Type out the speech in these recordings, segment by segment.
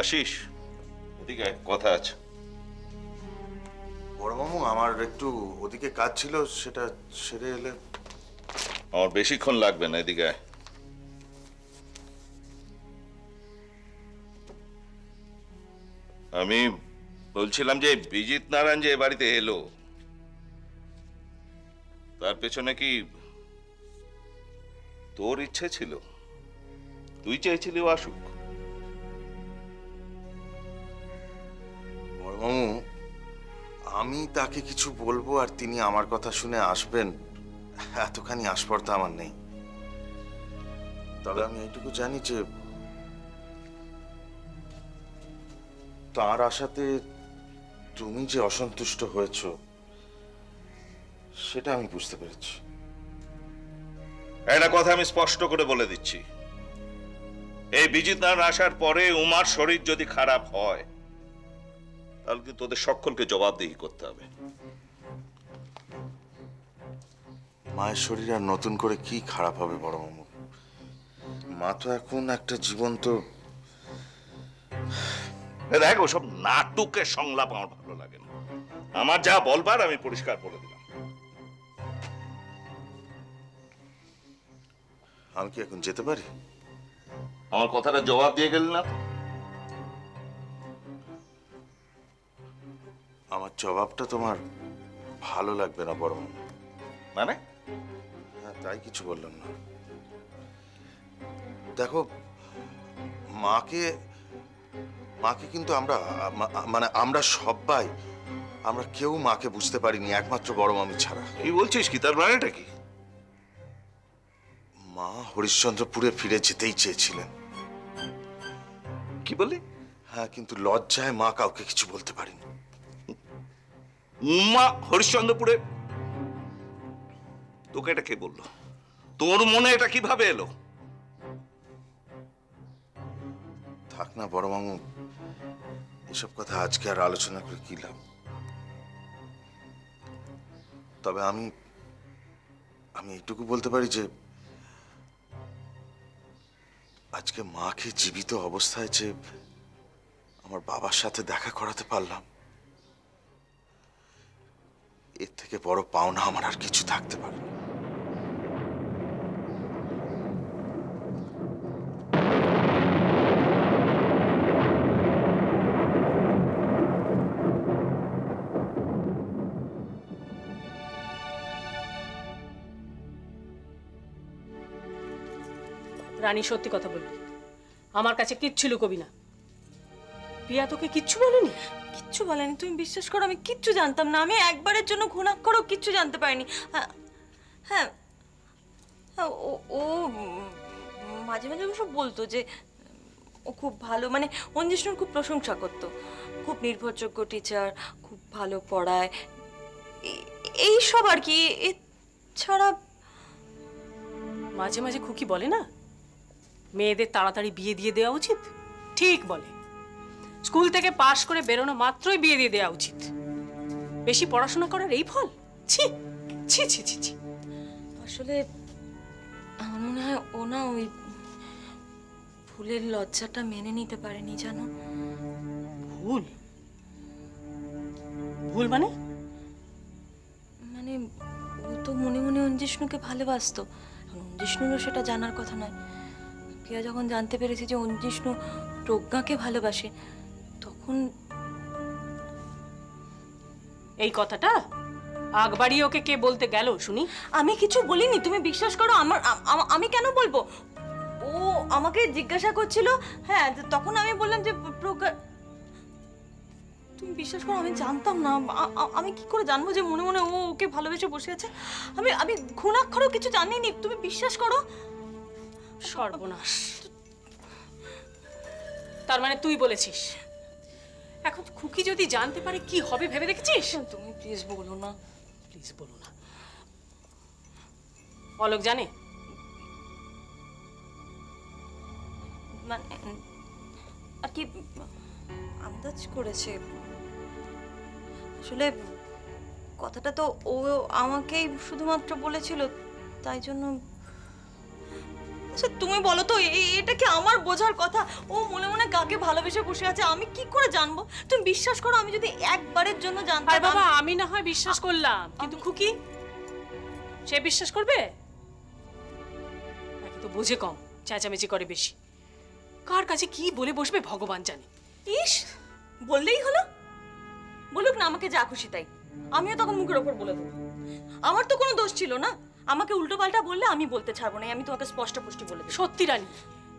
আশিস এদিকে কথা আছে। বড়মামু আমার একটু ওদিকে কাজ ছিল সেটা সেরে এলে। আমার বেশিক্ষণ লাগবে না এদিকে আমি বলছিলাম যে বিজিত নারায়ণ যে বাড়িতে এলো তার পেছনে কি তোর ইচ্ছে ছিল? তুই চেয়েছিলি ও আসুক। বড়মামু আমি তাকে কিছু বলব আর তিনি আমার কথা শুনে আসবেন। এতখানি আসপর্দা আমার নেই। তবে আমি এইটুকু জানি যে, তার আশাতে তুমি যে অসন্তুষ্ট হয়েছ, সেটা আমি বুঝতে পেরেছি। একটা কথা আমি স্পষ্ট করে বলে দিচ্ছি। এই বিজিত নারায়ণ আসার পরে উমার শরীর যদি খারাপ হয় তাহলে কিন্তু তোদের সকলকে জবাবদিহি করতে হবে। মায়ের শরীর আর নতুন করে কি খারাপ হবে বড় মামু? মা তো এখন একটা জীবন্ত দেখ ওসব নাটকের সংলাপ আমার ভালো লাগে না। আমার যা বলবার আমি পরিষ্কার বলে দিলাম। আমি কি এখন যেতে পারি? আমার কথাটা জবাব দিয়ে গেলি না আমার জবাবটা তোমার ভালো লাগবে না মামু মানে? হ্যাঁ তাই কিছু বললাম না। দেখো মাকে মাকে কিন্তু আমরা মানে আমরা সবাই আমরা কেউ মাকে বুঝতে পারিনি একমাত্র বড় মামি ছাড়া। কি বলছিস কি? তার মানেটা কি? মা হরিশ্চন্দ্রপুরে ফিরে যেতেই চেয়েছিলেন। কি বলি হ্যাঁ কিন্তু লজ্জায় মা কাউকে কিছু বলতে পারিনি। উমা হরিশ্চন্দ্রপুরে। তোকে এটা কে বলল? তোর মনে এটা কীভাবে এলো? থাক না বড় মামু এসব কথা আজকে আর আলোচনা করে কি লাভ? তবে আমি আমি এইটুকু বলতে পারি যে, আজকে মাকে জীবিত অবস্থায় যে আমার বাবার সাথে দেখা করাতে পারলাম এর থেকে বড় পাওনা আমার আর কিছু থাকতে পারে। রানী সত্যি কথা বলবি। আমার কাছে কিচ্ছু লুকোবি না। প্রিয়া তোকে কিচ্ছু বলেনি? কিচ্ছু বলেনি। তুমি বিশ্বাস করো আমি কিচ্ছু জানতাম না। আমি একবারের জন্য ঘুণাক্ষরও কিচ্ছু জানতে পারিনি। হ্যাঁ হ্যাঁ হ্যাঁ, ও ও মাঝে মাঝে সব বলতো যে ও খুব ভালো মানে অঞ্জিষ্ণুর খুব প্রশংসা করতো। খুব নির্ভরযোগ্য টিচার খুব ভালো পড়ায়। এই- সব আর কি এছাড়া মাঝে মাঝে খুকি বলে না? মেয়েদের তাড়াতাড়ি বিয়ে দিয়ে দেওয়া উচিত? ঠিক বলে। স্কুল থেকে পাশ করে বেরোনো মাত্রই বিয়ে দিয়ে দেওয়া উচিত। বেশি পড়াশোনা করার এই ফল? ছি ছি ছি ছি ছি। আসলে আমার মনে হয় ও না ওই ফুলের লজ্জাটা মেনে নিতে পারেনি জানো? ভুল ভুল মানে? মানে ও তো মনে মনে অঞ্জিষ্ণুকে ভালোবাসতো। অঞ্জিষ্ণুরও সেটা জানার কথা নয়। প্রিয়া যখন জানতে পেরেছে যে অঞ্জিষ্ণু প্রজ্ঞাকে ভালোবাসে তখন এই কথাটা? আগ বাড়িয়ে ওকে কে বলতে গেল শুনি? আমি কিছু বলিনি তুমি বিশ্বাস করো আমার আমি কেন বলব? ও আমাকে জিজ্ঞাসা করছিল হ্যাঁ তখন আমি বললাম যে তুমি বিশ্বাস করো আমি জানতাম না আমি কি করে জানব যে মনে মনে ও ওকে ভালোবেসে বসে আছে? আমি আমি ঘুণাক্ষরও কিছু জানিনি তুমি বিশ্বাস করো? সর্বনাশ। তার মানে তুই বলেছিস? এখন খুকি যদি জানতে পারে কি হবে ভেবে দেখেছিস? তুমি প্লিজ বলো না। প্লিজ বলো না। অলোক জানে? মানে আর কি আন্দাজ করেছে? আসলে কথাটা তো ও আমাকেই শুধুমাত্র বলেছিল তাই জন্য আচ্ছা তুমি বলো তো এটা কি আমার বোঝার কথা? ও মনে মনে কাকে ভালোবেসে বসে আছে আমি কি করে জানব? তুমি বিশ্বাস করো আমি যদি একবারের জন্য জানতাম আর বাবা আমি না হয় বিশ্বাস করলাম কিন্তু খুকি সে বিশ্বাস করবে? নাকি তো বোঝে কম চেঁচামেচি করে বেশি। কার কাছে কি বলে বসবে ভগবান জানে। ইস বললেই হলো। বলুক না আমাকে যা খুশি তাই। আমিও তখন মুখের ওপর বলে দেবো। আমার তো কোনো দোষ ছিল না। আমাকে উল্টো পাল্টা বললে আমি বলতে ছাড়বো না আমি তোমাকে স্পষ্ট পুষ্টি বলে দেবো। সত্যি রানী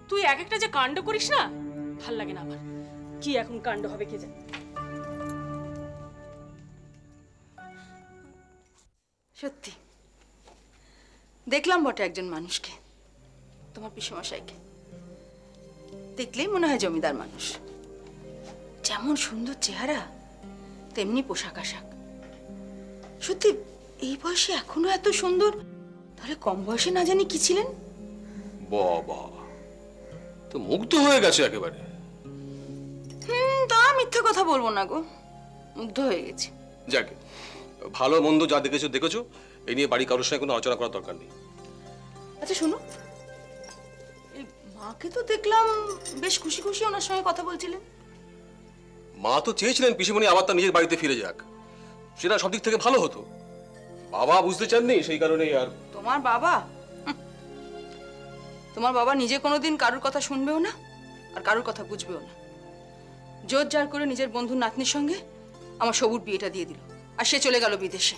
তুই এক একটা যে কাণ্ড করিস না ভালো লাগে না আমার। কি এখন কাণ্ড হবে কে জানে? সত্যি। দেখলাম বটে একজন মানুষকে তোমার পিসমশাইকে। দেখলেই মনে হয় জমিদার মানুষ। যেমন সুন্দর চেহারা তেমনি পোশাক আশাক। সত্যি এই বয়সে এখনও এত সুন্দর তাহলে কম বয়সে না জানি কি ছিলেন? বাবা তো মুগ্ধ হয়ে গেছে একেবারে। হুম তা মিথ্যে কথা বলব না গো মুগ্ধ হয়ে গেছি। যাকে ভালো মন্দ যা দেখেছ দেখেছ এই নিয়ে বাড়ি কারোর সঙ্গে কোনো আলোচনা করার দরকার নেই। আচ্ছা শোনো মাকে তো দেখলাম বেশ খুশি খুশি ওনার সঙ্গে কথা বলছিলেন। মা তো চেয়েছিলেন পিসিমণি আবার তার নিজের বাড়িতে ফিরে যাক। সেটা সব দিক থেকে ভালো হতো। বাবা বুঝতে চাননি সেই কারণেই আর তোমার বাবা। তোমার বাবা নিজে কোনোদিন কারোর কথা শুনবেও না আর কারোর কথা বুঝবেও না। জোর জার করে নিজের বন্ধুর নাতনির সঙ্গে আমার সবুর বিয়েটা দিয়ে দিল আর সে চলে গেল বিদেশে।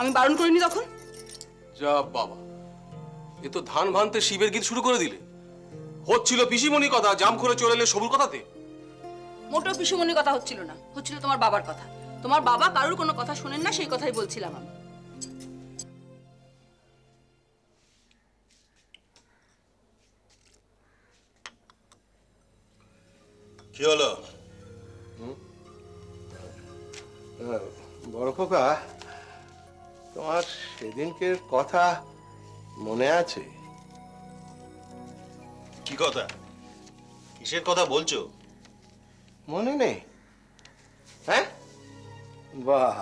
আমি বারণ করিনি তখন? যা বাবা এ তো ধান ভানতে শিবের গীত শুরু করে দিলে। হচ্ছিল পিসিমণি কথা জাম করে চলে এলে সবুর কথাতে। মোটেও পিসুমনির কথা হচ্ছিল না হচ্ছিল তোমার বাবার কথা। তোমার বাবা কারোর কোনো কথা শোনেন না সেই কথাই বলছিলাম আমি। কি হলো? বড় খোকা তোমার সেদিনকের কথা মনে আছে? কি কথা? কিসের কথা বলছো? মনে নেই। হ্যাঁ? বাহ।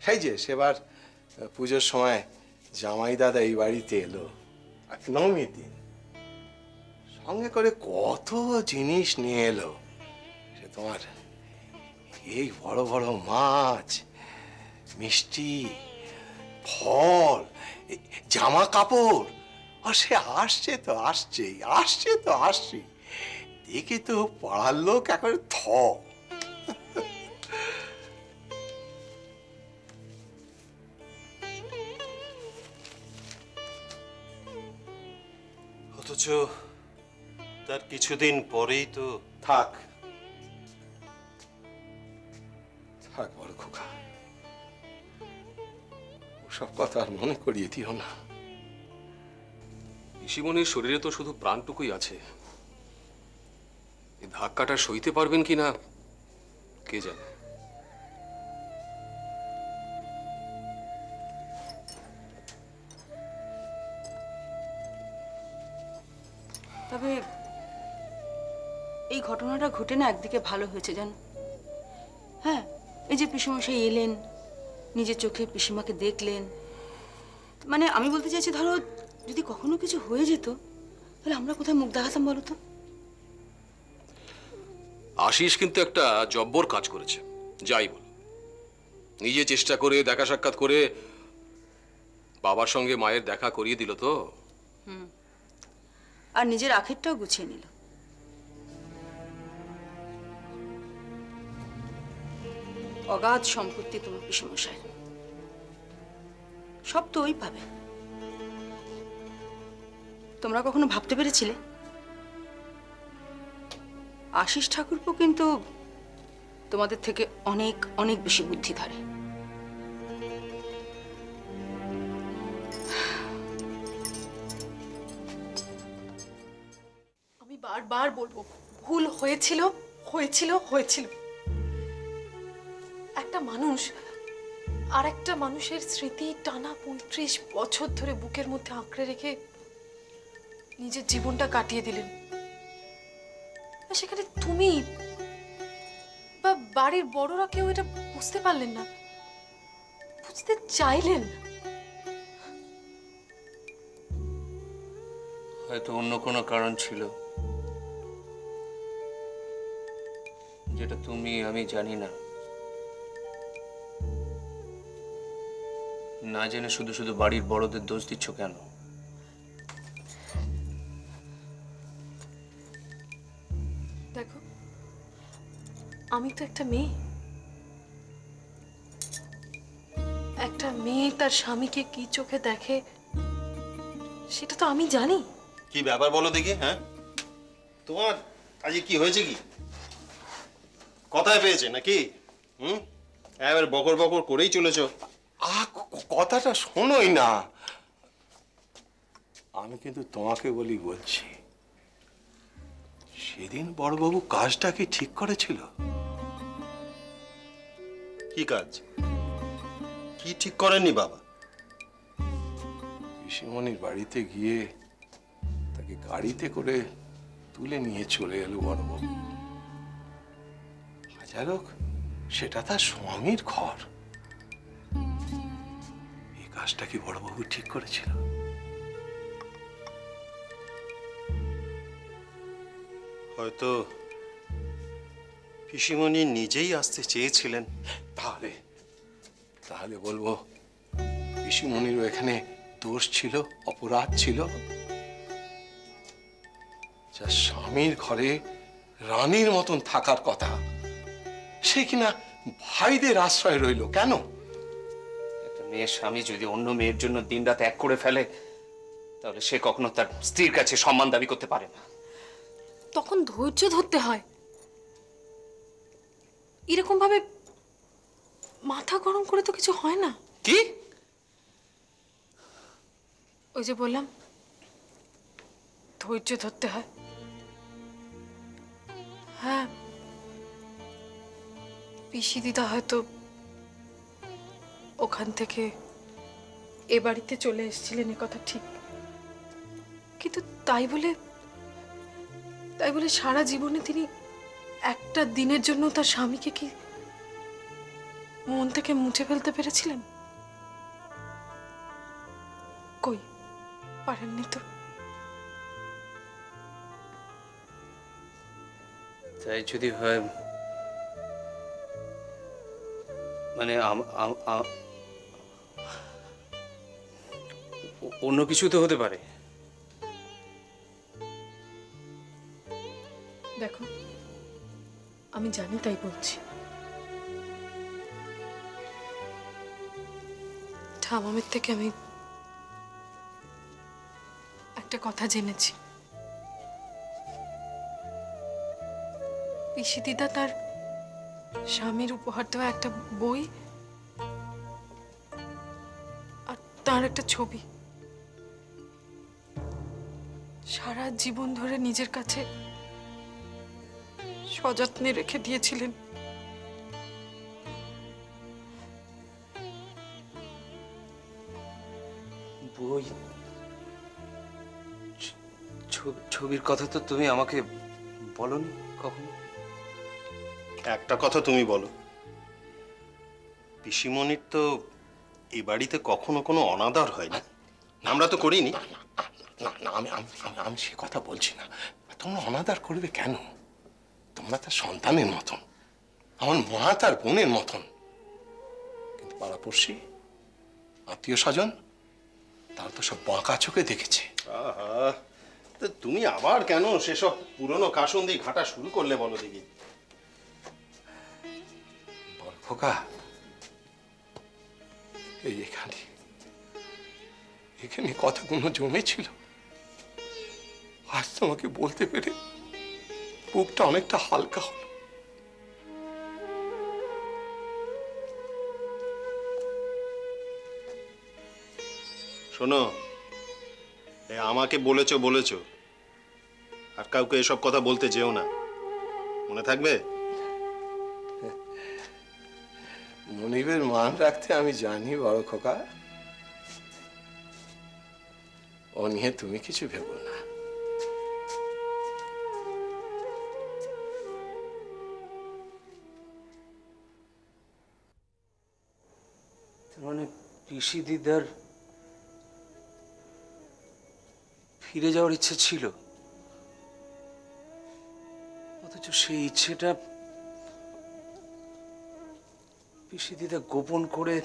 সেই যে সেবার পুজোর সময় জামাই দাদা এই বাড়িতে এলো। নবমীর দিন। সঙ্গে করে কত জিনিস নিয়ে এলো? সে তোমার এই বড় বড় মাছ, মিষ্টি, ফল জামা কাপড়। আর সে আসছে তো, আসছেই, আসছে তো আসছে দেখে তো পাড়ার লোক একেবারে থ। অথচ তার কিছুদিন পরেই তো থাক। থাক বড় খোকা। ওসব কথা আর মনে করিয়ে দিও না। পিসিমণির শরীরে তো শুধু প্রাণটুকুই আছে। এই ধাক্কাটা সইতে পারবেন কিনা কে জানে? তবে এই ঘটনাটা ঘটে না একদিকে ভালো হয়েছে জানো? হ্যাঁ এই যে পিসিমশাই এলেন নিজের চোখে পিসিমাকে দেখলেন। মানে আমি বলতে চাইছি ধরো যদি কখনো কিছু হয়ে যেত তাহলে আমরা কোথায় মুখ দেখাতাম বলো তো? আশিস কিন্তু একটা জব্বর কাজ করেছে যাই বল। নিজে চেষ্টা করে দেখা সাক্ষাৎ করে বাবার সঙ্গে মায়ের দেখা করিয়ে দিল তো? আর নিজের আখেরটাও গুছিয়ে নিল। অগাধ সম্পত্তি তোমার পিসমশাই। সব তো ওই পাবে তোমরা কখনো ভাবতে পেরেছিলে? আশিস ঠাকুরপো কিন্তু তোমাদের থেকে অনেক অনেক বেশি বুদ্ধি ধরে আমি বারবার বলব, ভুল হয়েছিল হয়েছিল হয়েছিল। একটা মানুষ আর একটা মানুষের স্মৃতি টানা পঁয়ত্রিশ বছর ধরে বুকের মধ্যে আঁকড়ে রেখে নিজের জীবনটা কাটিয়ে দিলেন। সেখানে তুমি বা বাড়ির বড়রা কেউ এটা বুঝতে পারলেন না, বুঝতে চাইলেন। হয়তো অন্য কোনো কারণ ছিল যেটা তুমি আমি জানি না। না জেনে শুধু শুধু বাড়ির বড়দের দোষ দিচ্ছ কেন? দেখো আমি তো একটা মেয়ে। একটা মেয়ে তার স্বামীকে কি চোখে দেখে সেটা তো আমি জানি। কি ব্যাপার বলো দেখি হ্যাঁ? তোমার আজকে কি হয়েছে কি? কথায় পেয়েছে নাকি? হুম? এবার বকর বকর করেই চলেছ। আ কথাটা শোনোই না। আমি কিন্তু তোমাকে বলি বলছি সেদিন বড়বাবু কাজটা কি ঠিক করেছিল? কি কাজ? কি ঠিক করেননি বাবা? পিসিমণির বাড়িতে গিয়ে তাকে গাড়িতে করে তুলে নিয়ে চলে এলো বড়বাবু। হাজার হোক সেটা তার স্বামীর ঘর। কাজটা কি বড়বাবু ঠিক করেছিল? হয়তো পিসিমণি নিজেই আসতে চেয়েছিলেন। তাহলে তাহলে বলব পিসিমণিরও এখানে দোষ ছিল অপরাধ ছিল। যা স্বামীর ঘরে রানীর মতন থাকার কথা সে কিনা ভাইদের আশ্রয় রইল কেন? মেয়ের স্বামী যদি অন্য মেয়ের জন্য দিনরাত এক করে ফেলে তাহলে সে কখনো তার স্ত্রীর কাছে সম্মান দাবি করতে পারে না। তখন ধৈর্য ধরতে হয়। এরকম ভাবে মাথা গরম করে তো কিছু হয় না। কি? ওই যে বললাম ধৈর্য ধরতে হয়। হ্যাঁ পিসি দিদা হয়তো ওখান থেকে এ বাড়িতে চলে এসেছিলেন, এ কথা ঠিক। কিন্তু তাই বলে তাই বলে সারা জীবনে তিনি একটা দিনের জন্য তার স্বামীকে কি মন থেকে মুছে ফেলতে পেরেছিলেন? কই, পারেননি তো। তাই যদি হয় মানে অন্য কিছু তো হতে পারে। দেখো, আমি জানি তাই বলছি। ঠামামের থেকে আমি একটা কথা জেনেছি। পিসি দিদা তার স্বামীর উপহার দেওয়া একটা বই আর তার একটা ছবি। সারা জীবন ধরে নিজের কাছে সযত্নে রেখে দিয়েছিলেন। বই ছবির কথা তো তুমি আমাকে বলনি কখনো? একটা কথা তুমি বলো। পিসিমণির তো এই বাড়িতে কখনো কোনো অনাদর হয় না আমরা তো করিনি। না না আমি সে কথা বলছি না। তোমরা অনাদার করবে কেন? তোমরা তার সন্তানের মতন। আমার মা তার বোনের মতন। কিন্তু পাড়াপড়শি আত্মীয় স্বজন তারা তো সব বাঁকা চোখে দেখেছে। তুমি আবার কেন সেসব পুরনো কাসন দিয়ে ঘাটা শুরু করলে বলো দেখি। বল খোকা এই এখানে এখানে কথাগুলো জমেছিল আজ তোমাকে বলতে পেরে বুকটা অনেকটা হালকা হলো। শোনো আমাকে বলেছ বলেছ। আর কাউকে এসব কথা বলতে যেও না। মনে থাকবে? মনিবের মান রাখতে আমি জানি, বড় খোকা। ও নিয়ে তুমি কিছু ভেবো না। পিসি দিদার ফিরে যাওয়ার ইচ্ছে ছিল। অথচ সেই ইচ্ছেটা পিসি দিদা গোপন করে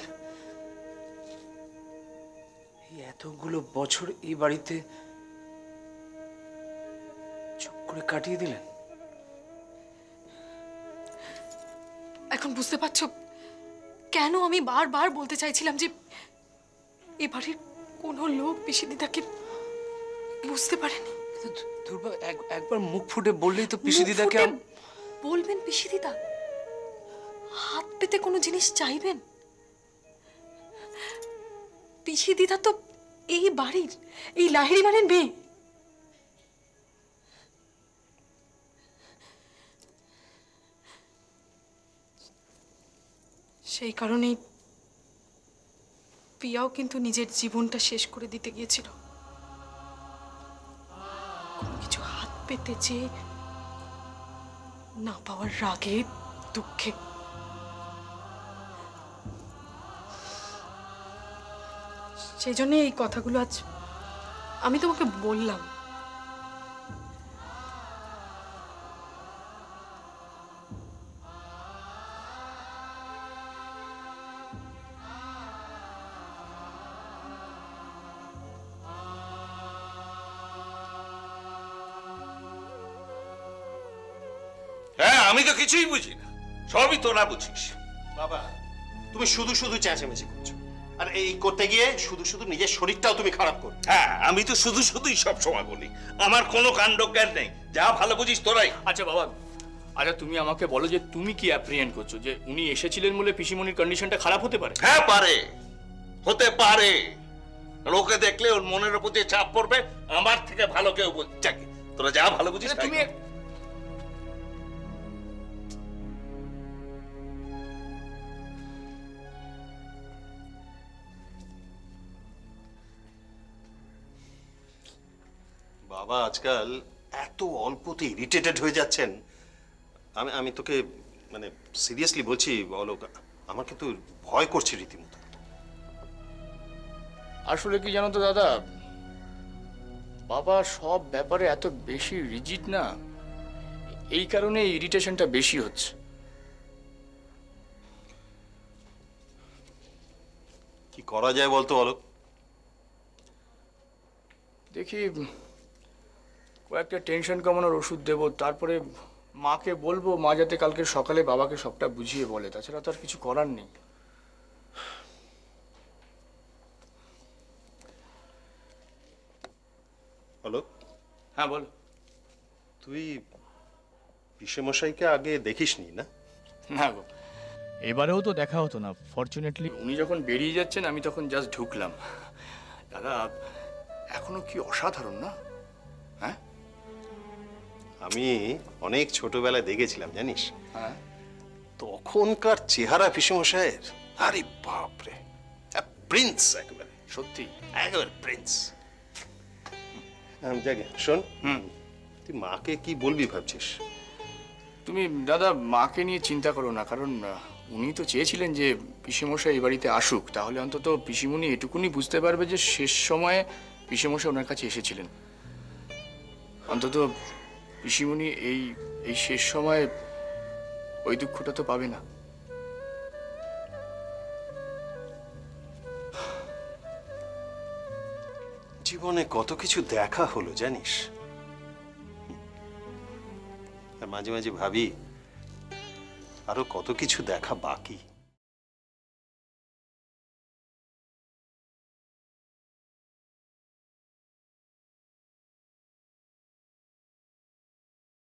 এই এতগুলো বছর এই বাড়িতে চুপ করে কাটিয়ে দিলেন? এখন বুঝতে পারছ কেন আমি বারবার বলতে চাইছিলাম যে এ বাড়ির কোনো লোক পিসি দিদাকে বুঝতে পারেনি। দুর্বা একবার মুখ ফুটে বললেই তো পিসি মুখ দিদাকে বলবেন পিসি দিদা হাত পেতে কোনো জিনিস চাইবেন? পিসি দিদা তো এই বাড়ির, এই লাহিড়ি বাড়ির মেয়ে। সেই কারণেই পিয়াও কিন্তু নিজের জীবনটা শেষ করে দিতে গিয়েছিল। কোনো কিছু হাত পেতে চেয়ে না পাওয়ার রাগে, দুঃখে সেই জন্য এই কথাগুলো আজ আমি তোমাকে বললাম। হ্যাঁ আমি তো কিছুই বুঝি না। সবই তোরা বুঝিস। বাবা তুমি শুধু শুধু চেঁচামেচি এই করতে গিয়ে শুধু শুধু নিজের শরীরটাও তুমি খারাপ করো। হ্যাঁ আমি তো শুধু শুধুই সব সময় বলি। আমার কোনো কাণ্ড জ্ঞান নেই। যা ভালো বুঝিস তোরাই। আচ্ছা বাবা আচ্ছা তুমি আমাকে বলো যে তুমি কি অ্যাপ্রিহেন্ড করছ? যে উনি এসেছিলেন বলে পিসিমণির কন্ডিশনটা খারাপ হতে পারে? হ্যাঁ পারে। হতে পারে। লোকে দেখলে ওর মনের উপর যে চাপ পড়বে আমার থেকে ভালো কেউ বুঝছে তোরা যা ভালো বুঝিস আচ্ছা, তুমি আজকাল এত অল্পতে ইরিটেটেড হয়ে যাচ্ছেন। আমি আমি তোকে মানে সিরিয়াসলি বলছি অলোক আমার কিন্তু ভয় করছে রীতিমতো। আসলে কি জানো তো দাদা? বাবা সব ব্যাপারে এত বেশি রিজিড না। এই কারণে ইরিটেশনটা বেশি হচ্ছে। কি করা যায় বলতো অলোক দেখি কয়েকটা টেনশন কমানোর ওষুধ দেবো তারপরে মাকে বলব মা যাতে কালকে সকালে বাবাকে সবটা বুঝিয়ে বলে তাছাড়া তো আর কিছু করার নেই। হ্যালো হ্যাঁ বল। তুই পিসেমশাইকে আগে দেখিসনি না? না গো। এবারেও তো দেখা হতো না ফর্চুনেটলি উনি যখন বেরিয়ে যাচ্ছেন আমি তখন জাস্ট ঢুকলাম। দাদা এখনও কি অসাধারণ না? হ্যাঁ? আমি অনেক ছোটবেলায় দেখেছিলাম জানিস? হ্যাঁ। তখনকার চেহারা পিসেমশাইয়ের আরে বাপরে প্রিন্স একেবারে। সত্যি? একেবারে প্রিন্স। জাগে শোন। তুই মাকে কি বলবি ভাবছিস? তুমি দাদা মাকে নিয়ে চিন্তা করো না কারণ উনি তো চেয়েছিলেন যে পিসেমশাই এই বাড়িতে আসুক। তাহলে অন্তত পিসিমণি এটুকুনি বুঝতে পারবে যে শেষ সময়ে পিসেমশাই ওনার কাছে এসেছিলেন। অন্তত পিসিমণি এই এই শেষ সময়ে ওই দুঃখটা তো পাবে না। জীবনে কত কিছু দেখা হলো, জানিস? মাঝে মাঝে ভাবি, আরও কত কিছু দেখা বাকি।